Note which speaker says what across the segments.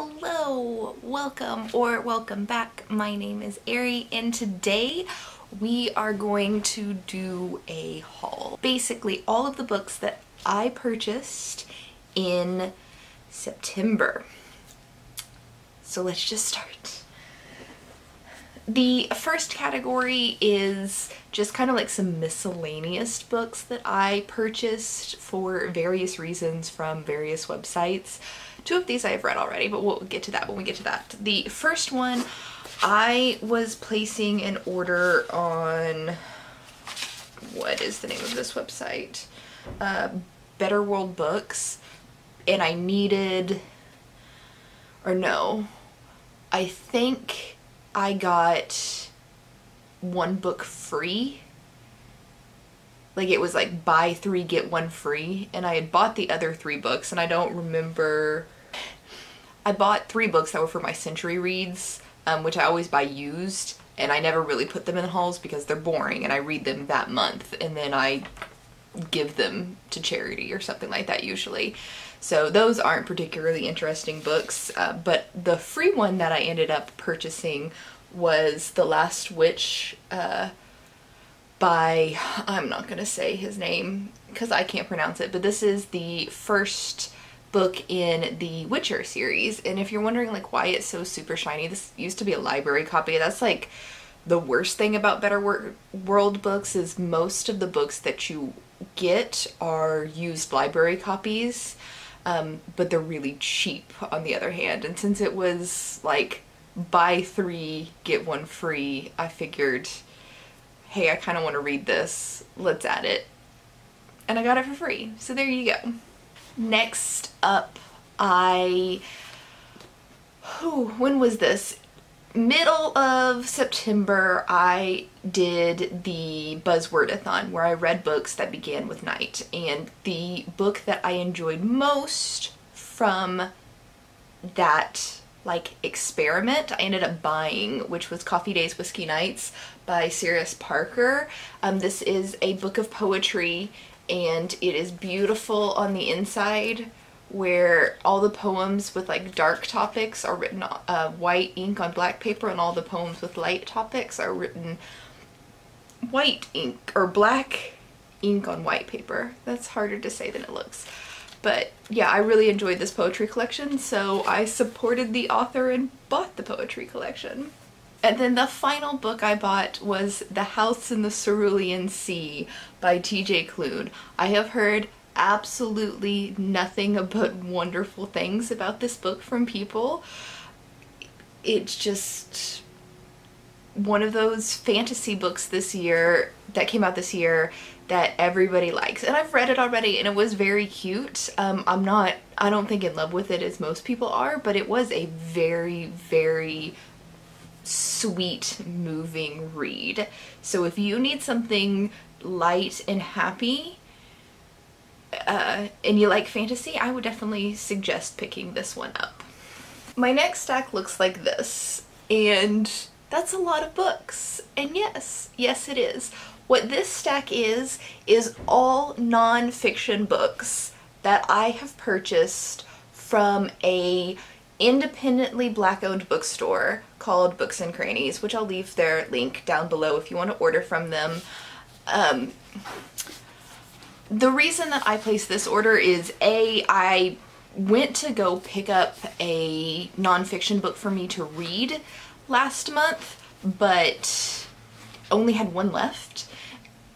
Speaker 1: hello, welcome or welcome back. My name is Ari and today we are going to do a haul. Basically all of the books that I purchased in September. So let's just start. The first category is just kind of like some miscellaneous books that I purchased for various reasons from various websites. Two of these I have read already, but we'll get to that when we get to that. The first one, I was placing an order on, what is the name of this website? Uh, Better World Books, and I needed, or no, I think I got one book free like it was like buy three get one free and I had bought the other three books and I don't remember I bought three books that were for my century reads, um, which I always buy used, and I never really put them in hauls because they're boring and I read them that month and then I give them to charity or something like that usually. So those aren't particularly interesting books, uh, but the free one that I ended up purchasing was The Last Wish uh, by, I'm not going to say his name because I can't pronounce it, but this is the first book in the Witcher series. And if you're wondering like why it's so super shiny, this used to be a library copy. That's like the worst thing about Better Wor World books is most of the books that you get are used library copies. Um, but they're really cheap on the other hand. And since it was like buy three, get one free, I figured, hey, I kind of want to read this. Let's add it. And I got it for free. So there you go. Next up, I, whew, when was this? Middle of September, I did the Buzzwordathon where I read books that began with night. And the book that I enjoyed most from that like experiment I ended up buying, which was Coffee Days Whiskey Nights by Cyrus Parker. Um, this is a book of poetry and it is beautiful on the inside where all the poems with like dark topics are written uh, white ink on black paper and all the poems with light topics are written white ink or black ink on white paper. That's harder to say than it looks. But yeah, I really enjoyed this poetry collection, so I supported the author and bought the poetry collection. And then the final book I bought was The House in the Cerulean Sea by TJ Klune. I have heard absolutely nothing but wonderful things about this book from people. It's just one of those fantasy books this year that came out this year that everybody likes and I've read it already and it was very cute um, I'm not I don't think in love with it as most people are but it was a very very sweet, moving read. So if you need something light and happy uh, and you like fantasy, I would definitely suggest picking this one up. My next stack looks like this and that's a lot of books. And yes, yes it is. What this stack is, is all non-fiction books that I have purchased from a independently black owned bookstore called Books and Crannies, which I'll leave their link down below if you want to order from them. Um, the reason that I placed this order is A, I went to go pick up a nonfiction book for me to read last month, but only had one left.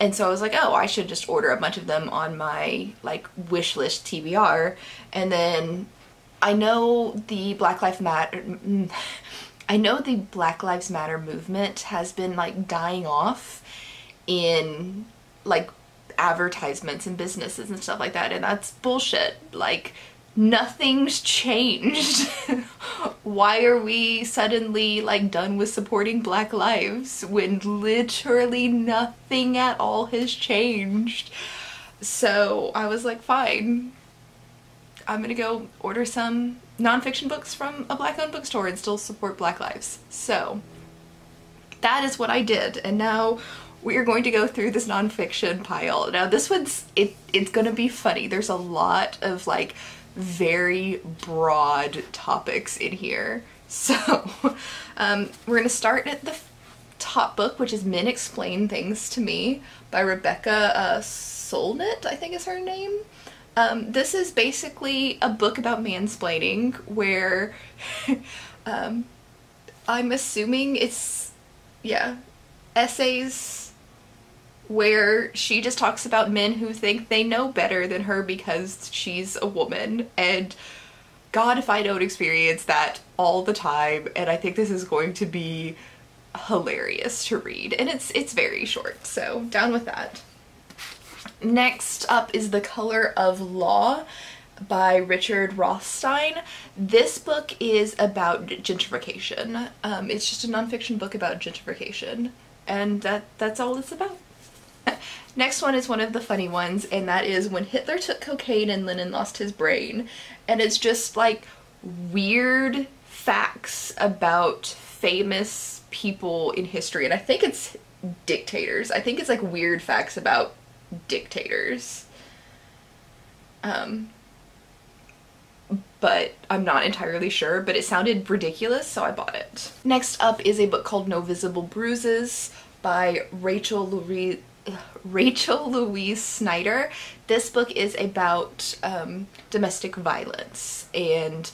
Speaker 1: And so I was like, oh, I should just order a bunch of them on my like wish list TBR. And then I know the Black Lives Matter, I know the Black Lives Matter movement has been like dying off in like advertisements and businesses and stuff like that and that's bullshit. Like nothing's changed. Why are we suddenly like done with supporting black lives when literally nothing at all has changed? So I was like, fine, I'm gonna go order some nonfiction books from a black owned bookstore and still support black lives. So that is what I did and now we are going to go through this nonfiction pile. Now this one's, it, it's gonna be funny. There's a lot of like very broad topics in here. So um, we're going to start at the top book, which is Men Explain Things to Me by Rebecca uh, Solnit, I think is her name. Um, this is basically a book about mansplaining where um, I'm assuming it's, yeah, essays where she just talks about men who think they know better than her because she's a woman and god if I don't experience that all the time and I think this is going to be hilarious to read and it's it's very short so down with that. Next up is The Color of Law by Richard Rothstein. This book is about gentrification. Um, it's just a nonfiction book about gentrification and that that's all it's about. Next one is one of the funny ones and that is When Hitler Took Cocaine and Lenin Lost His Brain and it's just like weird facts about famous people in history and I think it's dictators. I think it's like weird facts about dictators. Um, but I'm not entirely sure, but it sounded ridiculous, so I bought it. Next up is a book called No Visible Bruises by Rachel Louise Rachel Louise Snyder. This book is about um, domestic violence and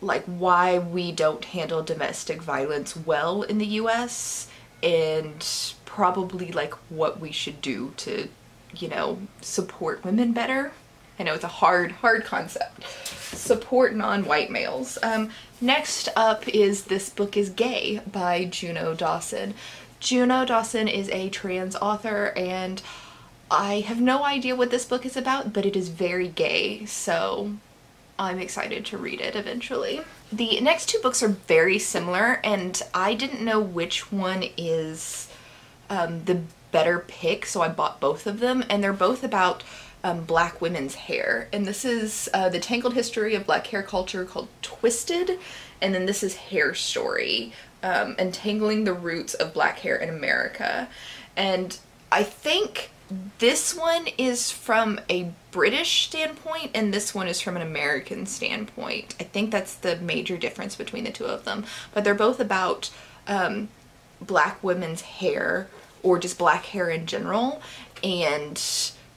Speaker 1: like why we don't handle domestic violence well in the US and probably like what we should do to, you know, support women better. I know it's a hard, hard concept. Support non-white males. Um, next up is This Book is Gay by Juno Dawson. Juno Dawson is a trans author and I have no idea what this book is about, but it is very gay, so I'm excited to read it eventually. The next two books are very similar and I didn't know which one is um, the better pick, so I bought both of them and they're both about um, black women's hair. And this is uh, The Tangled History of Black Hair Culture called Twisted, and then this is Hair Story, um, Untangling the Roots of Black Hair in America. And I think this one is from a British standpoint and this one is from an American standpoint. I think that's the major difference between the two of them. But they're both about um, black women's hair or just black hair in general. And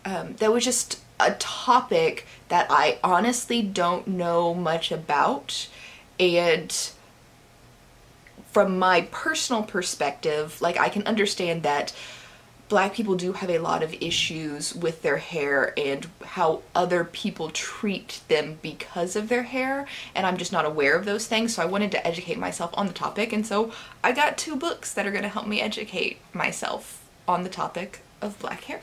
Speaker 1: um, that was just a topic that I honestly don't know much about. And from my personal perspective, like I can understand that black people do have a lot of issues with their hair and how other people treat them because of their hair and I'm just not aware of those things so I wanted to educate myself on the topic and so I got two books that are going to help me educate myself on the topic of black hair.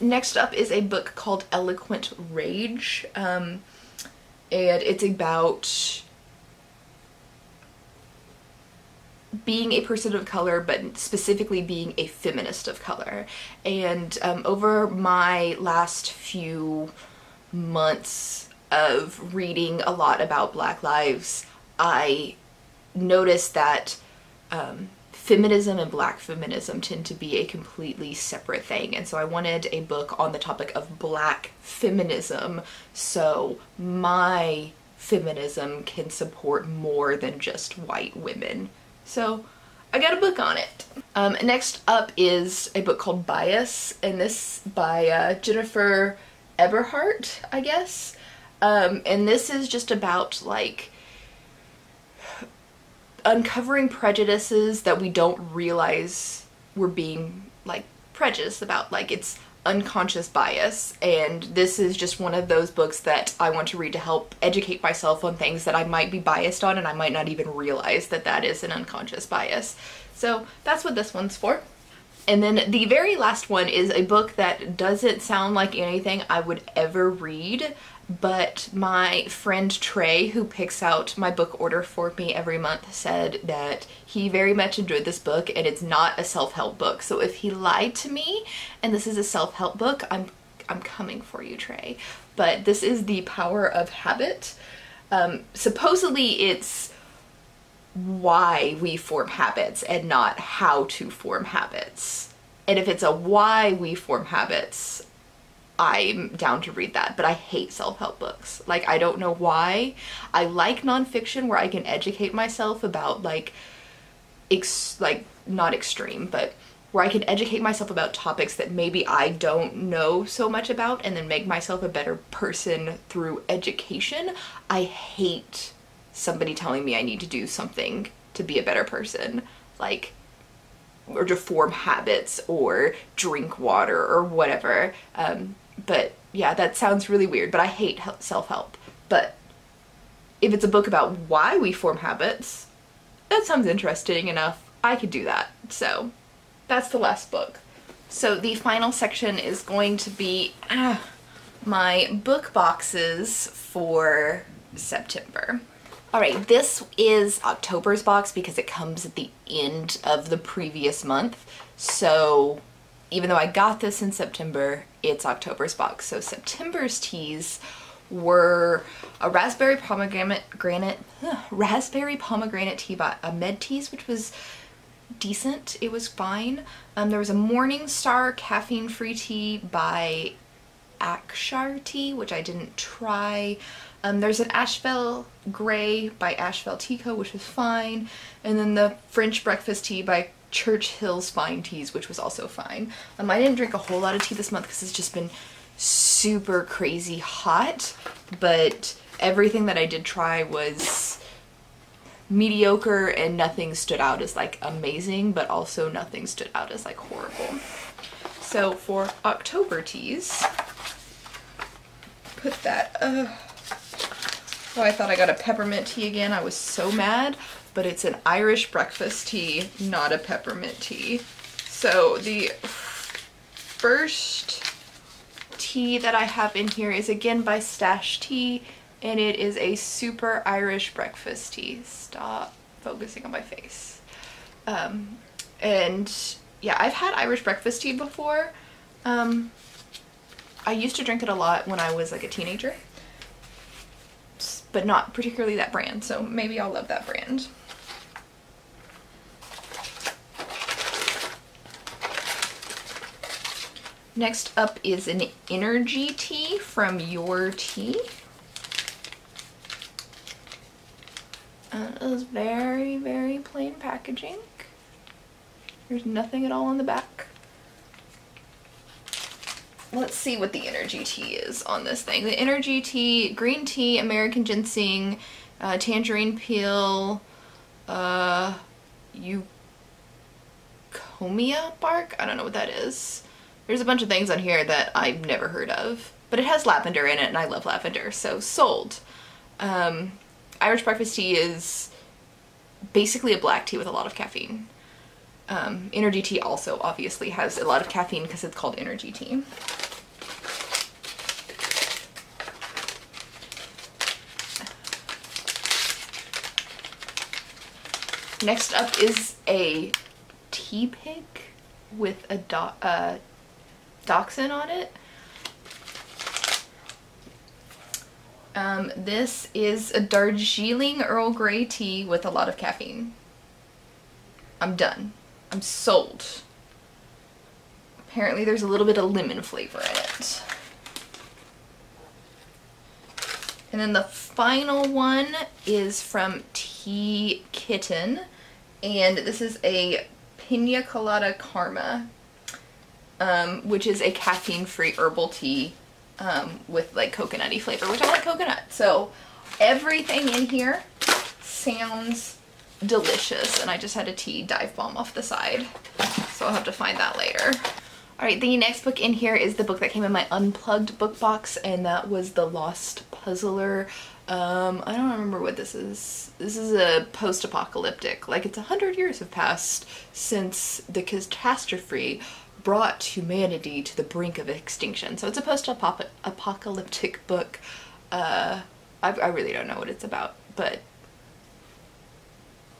Speaker 1: Next up is a book called Eloquent Rage um, and it's about being a person of color, but specifically being a feminist of color. And um, over my last few months of reading a lot about Black lives, I noticed that um, feminism and black feminism tend to be a completely separate thing. And so I wanted a book on the topic of black feminism so my feminism can support more than just white women so I got a book on it. Um, next up is a book called Bias, and this by uh, Jennifer Eberhardt, I guess. Um, and this is just about like uncovering prejudices that we don't realize we're being like prejudiced about. Like it's unconscious bias and this is just one of those books that I want to read to help educate myself on things that I might be biased on and I might not even realize that that is an unconscious bias. So that's what this one's for. And then the very last one is a book that doesn't sound like anything I would ever read, but my friend Trey, who picks out my book order for me every month, said that he very much enjoyed this book and it's not a self-help book. So if he lied to me and this is a self-help book, I'm I'm coming for you, Trey. But this is The Power of Habit. Um, supposedly it's why we form habits and not how to form habits. And if it's a why we form habits, I'm down to read that, but I hate self-help books. Like I don't know why. I like nonfiction where I can educate myself about like ex- like not extreme, but where I can educate myself about topics that maybe I don't know so much about and then make myself a better person through education. I hate somebody telling me I need to do something to be a better person. Like or to form habits or drink water or whatever. Um, but yeah, that sounds really weird, but I hate self-help. But if it's a book about why we form habits, that sounds interesting enough. I could do that. So that's the last book. So the final section is going to be ah, my book boxes for September. Alright, this is October's box because it comes at the end of the previous month. So even though I got this in September, it's October's box. So September's teas were a raspberry pomegranate granite raspberry pomegranate tea by Ahmad Teas, which was decent. It was fine. Um, there was a Morning Star caffeine free tea by Akshar Tea, which I didn't try. Um, there's an Asheville Grey by Asheville Teaco, which was fine. And then the French Breakfast Tea by Churchill's Fine Teas, which was also fine. Um, I didn't drink a whole lot of tea this month because it's just been super crazy hot, but everything that I did try was mediocre and nothing stood out as like amazing, but also nothing stood out as like horrible. So for October teas, put that, uh, oh, I thought I got a peppermint tea again. I was so mad, but it's an Irish breakfast tea, not a peppermint tea. So the first tea that I have in here is again by Stash Tea and it is a super Irish breakfast tea. Stop focusing on my face. Um, and yeah, I've had Irish breakfast tea before. Um, I used to drink it a lot when I was like a teenager, but not particularly that brand, so maybe I'll love that brand. Next up is an energy tea from Your Tea. Uh, it is very, very plain packaging. There's nothing at all on the back. Let's see what the energy tea is on this thing. The energy tea, green tea, American ginseng, uh, tangerine peel, uh, euphorbium bark? I don't know what that is. There's a bunch of things on here that I've never heard of. But it has lavender in it and I love lavender, so sold. Um, Irish breakfast tea is basically a black tea with a lot of caffeine. Um, energy tea also obviously has a lot of caffeine because it's called energy tea. Next up is a tea pick with a do uh, dachshund on it. Um, this is a Darjeeling Earl Grey tea with a lot of caffeine. I'm done. I'm sold. Apparently there's a little bit of lemon flavor in it. And then the final one is from Tea Kitten. And this is a Pina Colada Karma um, which is a caffeine-free herbal tea um, with like coconutty flavor, which I like coconut. So everything in here sounds delicious and I just had a tea dive bomb off the side. So I'll have to find that later. Alright, the next book in here is the book that came in my unplugged book box and that was The Lost Puzzler. Um, I don't remember what this is. This is a post-apocalyptic, like it's a hundred years have passed since the catastrophe brought humanity to the brink of extinction. So it's a post-apocalyptic book. Uh, I, I really don't know what it's about, but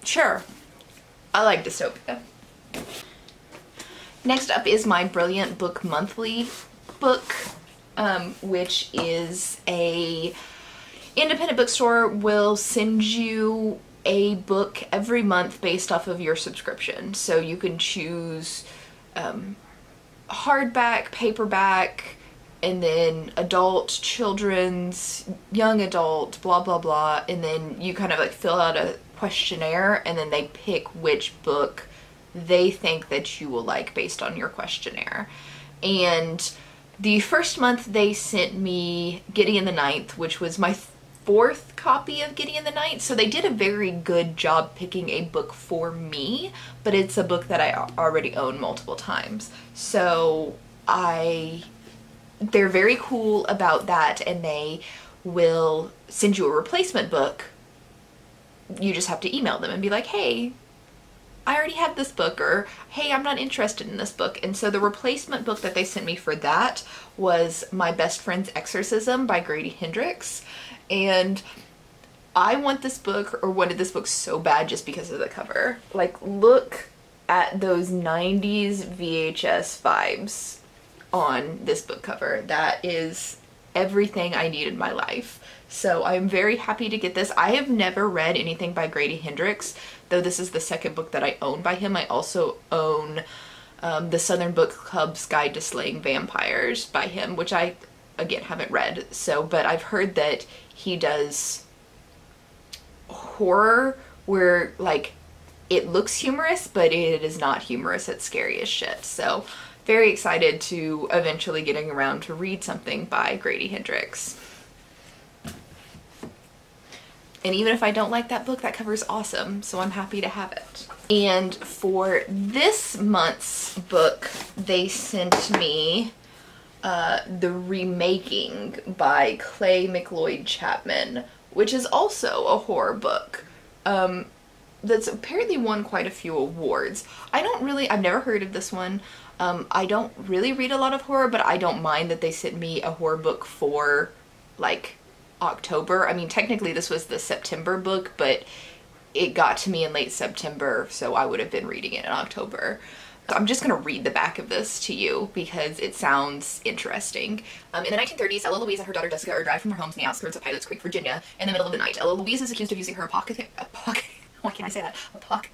Speaker 1: sure. I like dystopia. Next up is my Brilliant Book Monthly book, um, which is a independent bookstore will send you a book every month based off of your subscription. So you can choose um, hardback, paperback, and then adult, children's, young adult, blah blah blah, and then you kind of like fill out a questionnaire and then they pick which book they think that you will like based on your questionnaire. And the first month they sent me Gideon the Ninth, which was my fourth copy of Gideon the Ninth. So they did a very good job picking a book for me, but it's a book that I already own multiple times. So I they're very cool about that and they will send you a replacement book. You just have to email them and be like, "Hey, I already have this book or hey, I'm not interested in this book. And so the replacement book that they sent me for that was My Best Friend's Exorcism by Grady Hendrix. And I want this book or wanted this book so bad just because of the cover. Like look at those 90s VHS vibes on this book cover. That is everything I need in my life. So I'm very happy to get this. I have never read anything by Grady Hendrix, though this is the second book that I own by him. I also own um, the Southern Book Club's Guide to Slaying Vampires by him, which I, again, haven't read. So, but I've heard that he does horror where, like, it looks humorous, but it is not humorous. It's scary as shit. So, very excited to eventually getting around to read something by Grady Hendrix. And even if I don't like that book, that cover is awesome, so I'm happy to have it. And for this month's book, they sent me uh, The Remaking by Clay McLeod Chapman, which is also a horror book. Um, that's apparently won quite a few awards. I don't really, I've never heard of this one. Um, I don't really read a lot of horror, but I don't mind that they sent me a horror book for like October. I mean, technically this was the September book, but it got to me in late September, so I would have been reading it in October. I'm just going to read the back of this to you because it sounds interesting. Um, in the 1930s, Ella Louise and her daughter Jessica are drive from their homes in the outskirts of Pilots Creek, Virginia, in the middle of the night. Ella Louise is accused of using her apothecary. Apoc why can't I say that? Apoc.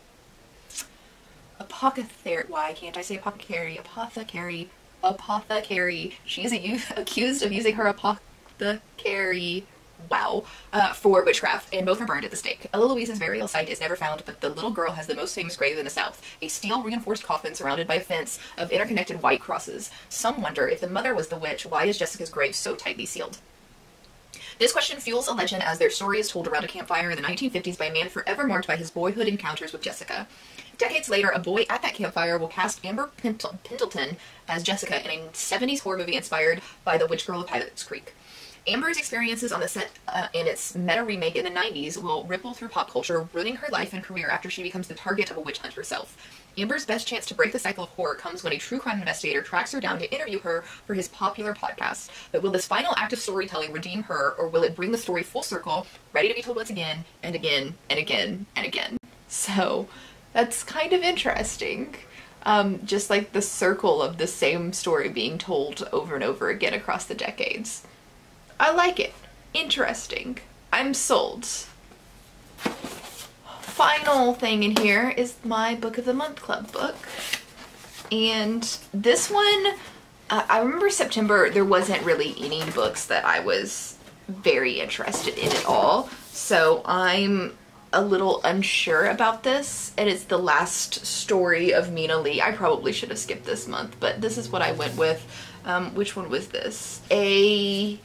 Speaker 1: Apothecary. Why can't I say apothecary? Apothecary. Apothecary. She is accused of using her apothecary wow, uh, for witchcraft, and both are burned at the stake. Ella Louise's burial site is never found, but the little girl has the most famous grave in the South, a steel reinforced coffin surrounded by a fence of interconnected white crosses. Some wonder if the mother was the witch, why is Jessica's grave so tightly sealed? This question fuels a legend as their story is told around a campfire in the 1950s by a man forever marked by his boyhood encounters with Jessica. Decades later, a boy at that campfire will cast Amber Pendleton as Jessica in a 70s horror movie inspired by The Witch Girl of Pilots Creek. Amber's experiences on the set uh, and its meta remake in the 90s will ripple through pop culture, ruining her life and career after she becomes the target of a witch hunt herself. Amber's best chance to break the cycle of horror comes when a true crime investigator tracks her down to interview her for his popular podcast. But will this final act of storytelling redeem her, or will it bring the story full circle, ready to be told once again and again and again and again? So that's kind of interesting. Um, just like the circle of the same story being told over and over again across the decades. I like it. Interesting. I'm sold. Final thing in here is my Book of the Month Club book. And this one, uh, I remember September, there wasn't really any books that I was very interested in at all. So I'm a little unsure about this. And it's the last story of Mina Lee. I probably should have skipped this month, but this is what I went with. Um, which one was this? A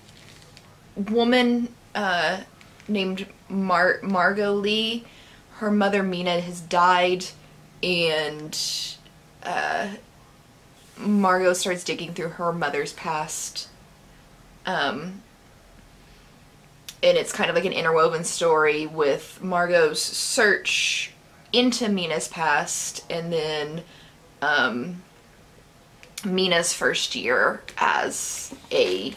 Speaker 1: woman uh, named Mar- Margot Lee, her mother Mina has died, and uh, Margot starts digging through her mother's past. Um, and it's kind of like an interwoven story with Margot's search into Mina's past and then um, Mina's first year as a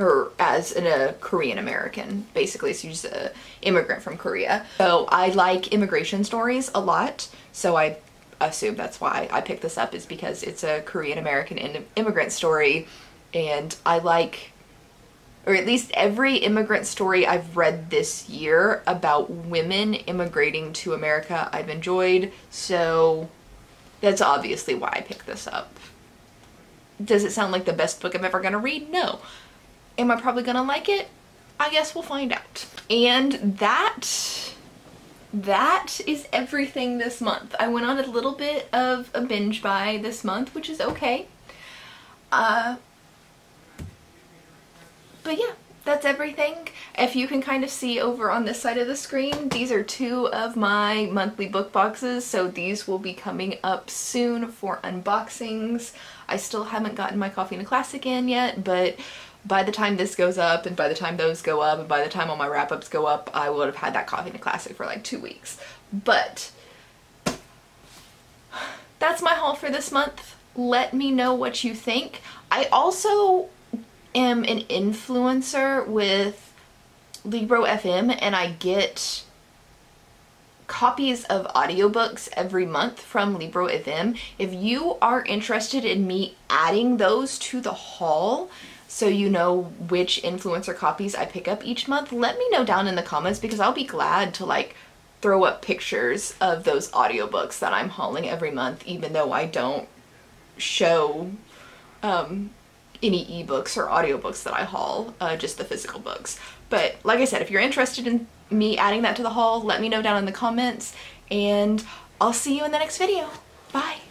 Speaker 1: or as an, a Korean American, basically. So she's uh, an immigrant from Korea. So I like immigration stories a lot. So I assume that's why I picked this up is because it's a Korean American immigrant story. And I like, or at least every immigrant story I've read this year about women immigrating to America I've enjoyed. So that's obviously why I picked this up. Does it sound like the best book I'm ever gonna read? No. Am I probably gonna like it? I guess we'll find out. And that that is everything this month. I went on a little bit of a binge buy this month, which is okay. Uh, but yeah, that's everything. If you can kind of see over on this side of the screen, these are two of my monthly book boxes, so these will be coming up soon for unboxings. I still haven't gotten my Coffee and a Classic in yet, but by the time this goes up and by the time those go up and by the time all my wrap-ups go up, I would have had that Coffee and a Classic for like two weeks. But that's my haul for this month. Let me know what you think. I also am an influencer with Libro FM and I get copies of audiobooks every month from Libro FM. If you are interested in me adding those to the haul, so you know which influencer copies I pick up each month, let me know down in the comments because I'll be glad to like throw up pictures of those audiobooks that I'm hauling every month even though I don't show um, any ebooks or audiobooks that I haul, uh, just the physical books. But like I said, if you're interested in me adding that to the haul, let me know down in the comments and I'll see you in the next video. Bye!